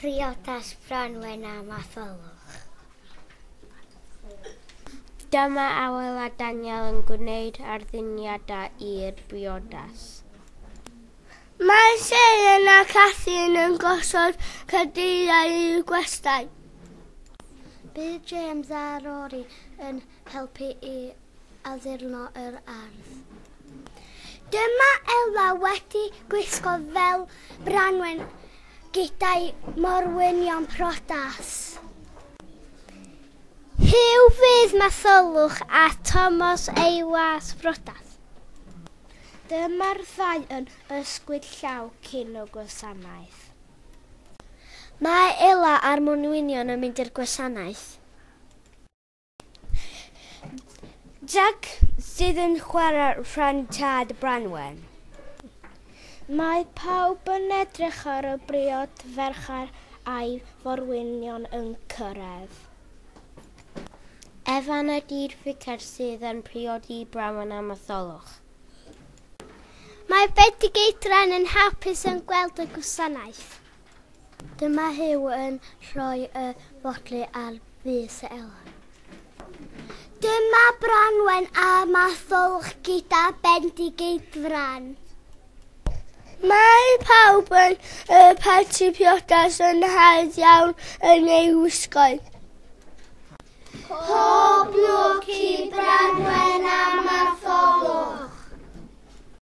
priodas Branwen a Matholwch. Dyma Awel a Daniel yn gwneud ardduniadau i'r briodas. Mae Selen a Cathyn yn gosod cadeiriau i'r gwestai. Bydd James a Rory yn helpu i addurno yr ardd. Dyma Ella wedi gwisgo fel Branwen gyda'i morwynion prodas. Hw fydd mathylwch a Thomas Eiwas prodas. Dyma'r ddau yn ysgwyd llaw cyn o gwasanaeth. Mae Ela a'r mwynwynion yn mynd i'r gwasanaeth. Jack sydd yn chwarae rhan tad Branwen. Mae pawb yn edrych ar y briod ferchar a'i forwynion yn cyrraedd. Efan ydy'r ficer sydd yn priodi brawn am tholwch. Mae bendigeidran yn hapus yn gweld y gwasanaeth. Dyma Hyw yn rhoi y fodlu ar fus elan. Dyma Branwen a Matholwch gyda Bendigeidfran. Mae pawb yn y parti priodas yn hawdd iawn yn ei wisgoedd.